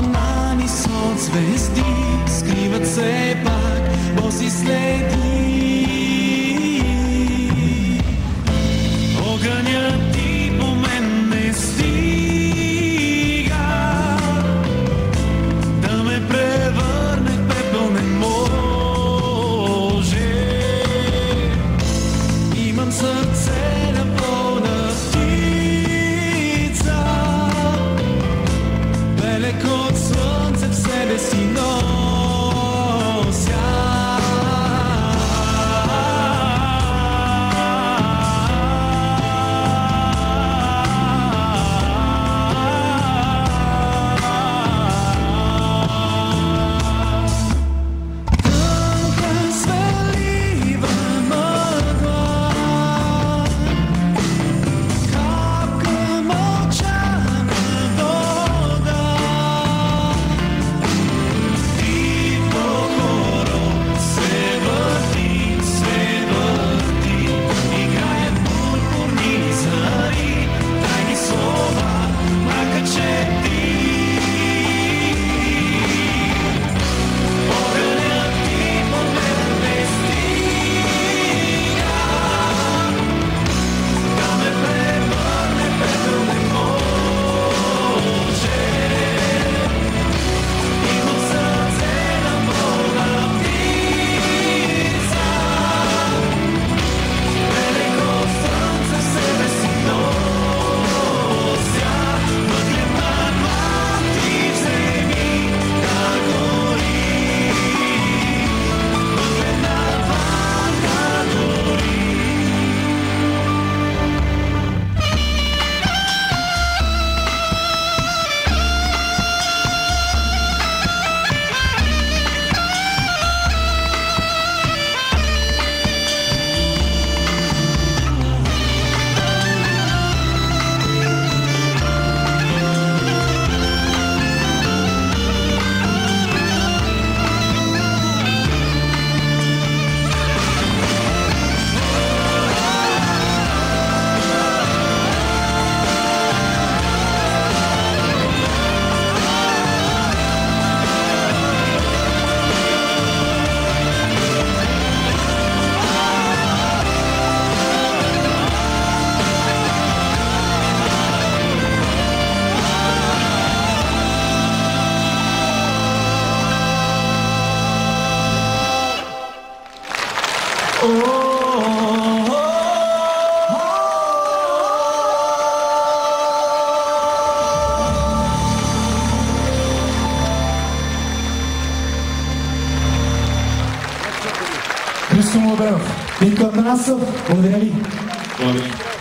v nami sonc zvezdi, skriva cepak, bo si sledi. Christian Robert, Victor Nas, Rodrigo.